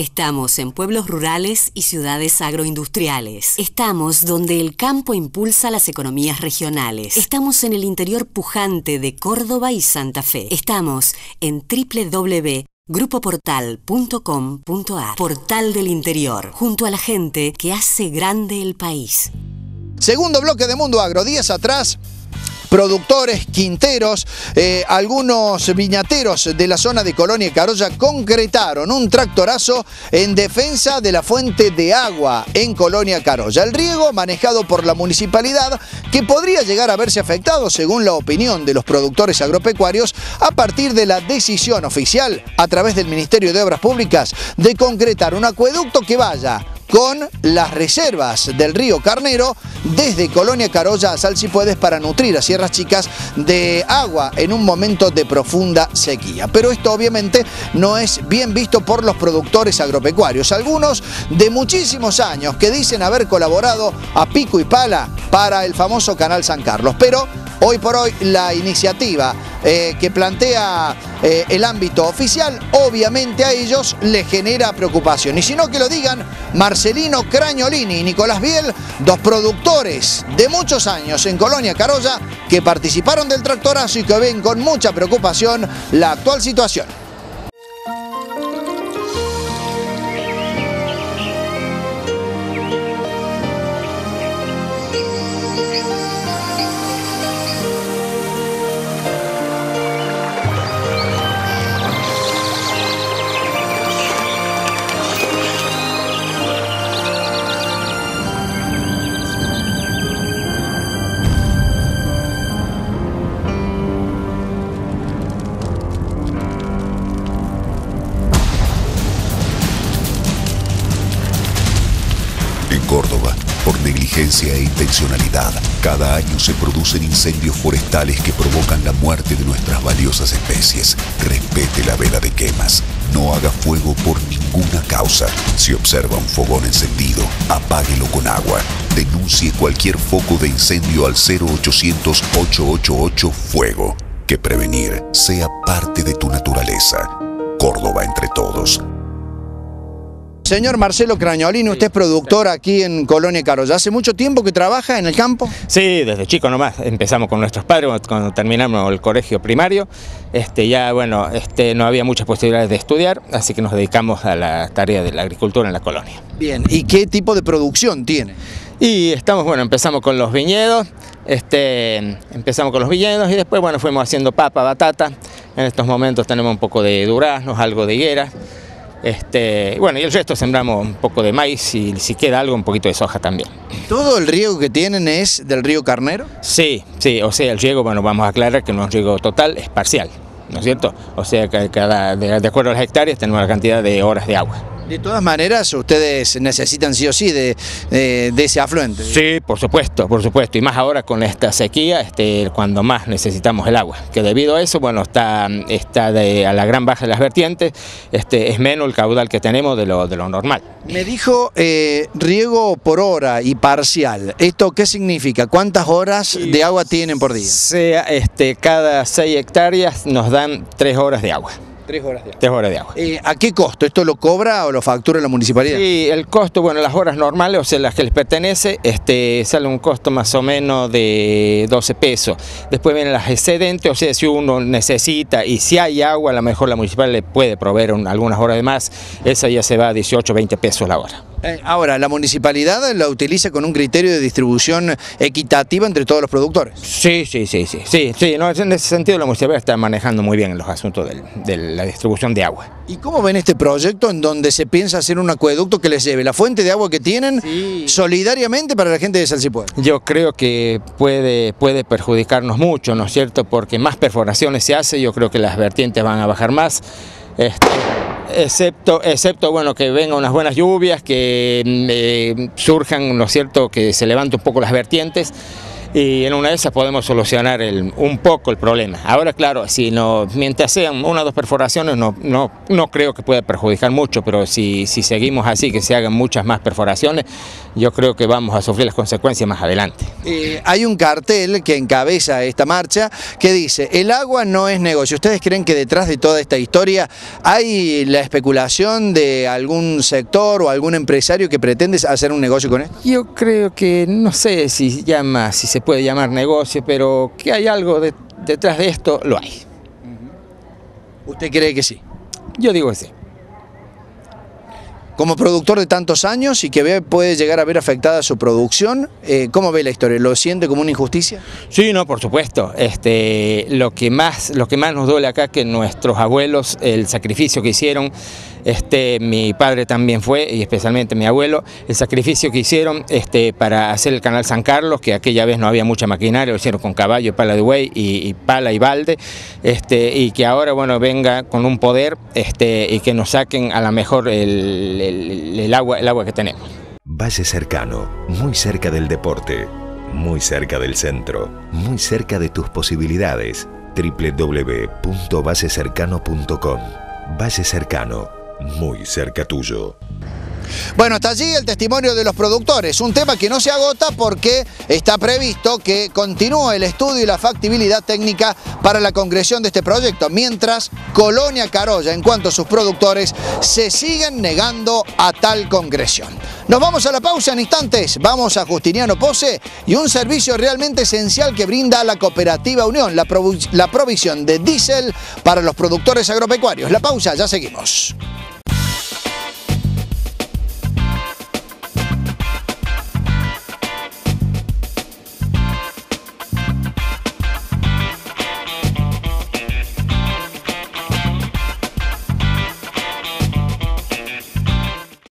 Estamos en pueblos rurales y ciudades agroindustriales. Estamos donde el campo impulsa las economías regionales. Estamos en el interior pujante de Córdoba y Santa Fe. Estamos en www.grupoportal.com.ar Portal del Interior, junto a la gente que hace grande el país. Segundo bloque de Mundo Agro. Días atrás productores, quinteros, eh, algunos viñateros de la zona de Colonia y Carolla concretaron un tractorazo en defensa de la fuente de agua en Colonia Carolla. El riego manejado por la municipalidad que podría llegar a verse afectado, según la opinión de los productores agropecuarios, a partir de la decisión oficial a través del Ministerio de Obras Públicas de concretar un acueducto que vaya con las reservas del río Carnero desde Colonia Carolla a Salsipuedes para nutrir a Sierras Chicas de agua en un momento de profunda sequía. Pero esto obviamente no es bien visto por los productores agropecuarios, algunos de muchísimos años que dicen haber colaborado a pico y pala para el famoso Canal San Carlos. Pero hoy por hoy la iniciativa eh, que plantea eh, el ámbito oficial, obviamente a ellos les genera preocupación. Y si no que lo digan Marcelino Crañolini y Nicolás Biel, dos productores de muchos años en Colonia Carolla que participaron del tractorazo y que ven con mucha preocupación la actual situación. E intencionalidad, cada año se producen incendios forestales que provocan la muerte de nuestras valiosas especies. Respete la veda de quemas. No haga fuego por ninguna causa. Si observa un fogón encendido, apáguelo con agua. Denuncie cualquier foco de incendio al 0800 888 Fuego. Que prevenir sea parte de tu naturaleza. Córdoba entre todos. Señor Marcelo Crañolino, usted es productor aquí en Colonia Carolla. ¿Hace mucho tiempo que trabaja en el campo? Sí, desde chico nomás. Empezamos con nuestros padres cuando terminamos el colegio primario. Este, ya, bueno, este, no había muchas posibilidades de estudiar, así que nos dedicamos a la tarea de la agricultura en la colonia. Bien, ¿y qué tipo de producción tiene? Y estamos, bueno, empezamos con los viñedos, este, empezamos con los viñedos y después, bueno, fuimos haciendo papa, batata. En estos momentos tenemos un poco de duraznos, algo de higuera. Este, bueno, y el resto sembramos un poco de maíz y si queda algo, un poquito de soja también. ¿Todo el riego que tienen es del río Carnero? Sí, sí, o sea, el riego, bueno, vamos a aclarar que no es riego total, es parcial, ¿no es cierto? O sea, que cada, de acuerdo a las hectáreas tenemos la cantidad de horas de agua. De todas maneras, ustedes necesitan sí o sí de, ese afluente. Sí, por supuesto, por supuesto. Y más ahora con esta sequía, este, cuando más necesitamos el agua. Que debido a eso, bueno, está, está a la gran baja de las vertientes, este, es menos el caudal que tenemos de lo, de lo normal. Me dijo eh, riego por hora y parcial. ¿Esto qué significa? ¿Cuántas horas de agua tienen por día? Sea, este, cada 6 hectáreas nos dan 3 horas de agua. Tres horas de agua. Tres horas de agua. Eh, ¿A qué costo? ¿Esto lo cobra o lo factura la municipalidad? Sí, el costo, bueno, las horas normales, o sea, las que les pertenece, este, sale un costo más o menos de 12 pesos. Después vienen las excedentes, o sea, si uno necesita y si hay agua, a lo mejor la municipalidad le puede proveer algunas horas de más, esa ya se va a 18, 20 pesos la hora. Eh, ahora, ¿la municipalidad la utiliza con un criterio de distribución equitativa entre todos los productores? Sí, sí, sí, sí, sí, sí no, en ese sentido la municipalidad está manejando muy bien los asuntos de la distribución de agua. ¿Y cómo ven este proyecto en donde se piensa hacer un acueducto que les lleve la fuente de agua que tienen solidariamente para la gente de Salsipueblo? Yo creo que puede, puede perjudicarnos mucho, ¿no es cierto? Porque más perforaciones se hace, yo creo que las vertientes van a bajar más. Este, excepto, excepto bueno, que vengan unas buenas lluvias, que mm, eh, surjan, ¿no es cierto?, que se levanten un poco las vertientes y en una de esas podemos solucionar un poco el problema. Ahora, claro, si no, mientras sean una o dos perforaciones, no, no, no creo que pueda perjudicar mucho, pero si, si seguimos así, que se hagan muchas más perforaciones, yo creo que vamos a sufrir las consecuencias más adelante. Eh, hay un cartel que encabeza esta marcha que dice, el agua no es negocio. ¿Ustedes creen que detrás de toda esta historia hay la especulación de algún sector o algún empresario que pretende hacer un negocio con esto? Yo creo que, no sé si, llama, si se puede llamar negocio, pero que hay algo detrás de esto, lo hay. ¿Usted cree que sí? Yo digo que sí como productor de tantos años y que puede llegar a ver afectada su producción, eh, ¿cómo ve la historia? ¿Lo siente como una injusticia? Sí, no, por supuesto. Este, lo, que más, lo que más nos duele acá que nuestros abuelos, el sacrificio que hicieron, este, mi padre también fue, y especialmente mi abuelo, el sacrificio que hicieron este, para hacer el canal San Carlos, que aquella vez no había mucha maquinaria, lo hicieron con caballo, pala de buey y, pala y balde, este, y que ahora bueno, venga con un poder este, y que nos saquen a la mejor el, agua, el agua que tenemos. Valle cercano, muy cerca del deporte, muy cerca del centro, muy cerca de tus posibilidades. www.vallecercano.com Valle Cercano muy cerca tuyo. Bueno, hasta allí el testimonio de los productores, un tema que no se agota porque está previsto que continúe el estudio y la factibilidad técnica para la concreción de este proyecto, mientras Colonia Carolla, en cuanto a sus productores, se siguen negando a tal concreción. Nos vamos a la pausa en instantes, vamos a Justiniano Pose y un servicio realmente esencial que brinda la Cooperativa Unión, la, la provisión de diésel para los productores agropecuarios. La pausa, ya seguimos.